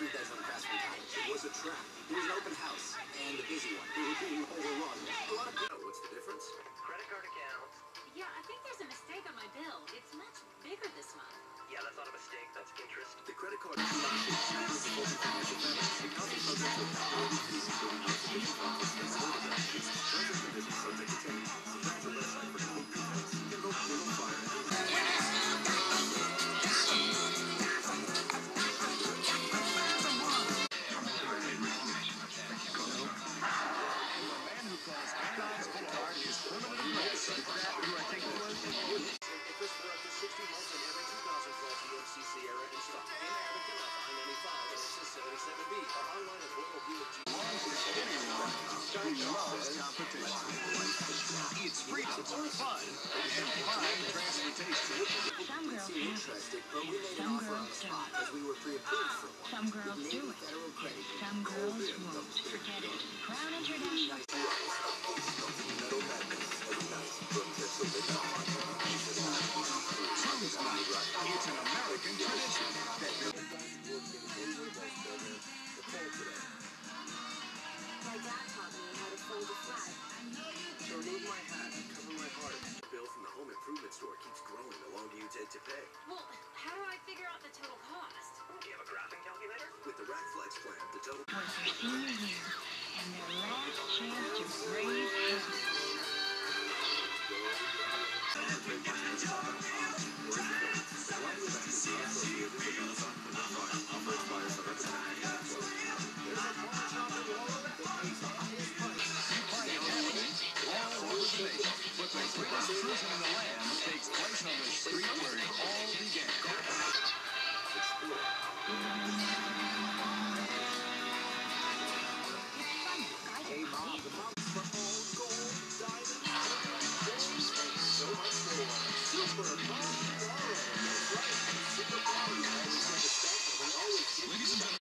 three-bedroom. It was a trap. It was an open house, and a busy one. We were being overrun. A lot of people... What's the difference? Credit card. Yeah, I think there's a mistake on my bill. It's much bigger this month. Yeah, that's not a mistake. That's interest. The credit card... It's freedom, fun, and transportation. Some girls interested, but we made spot we were pre-approved. Some girls do it. Some girls won't. Forget it. Crown International. so personal.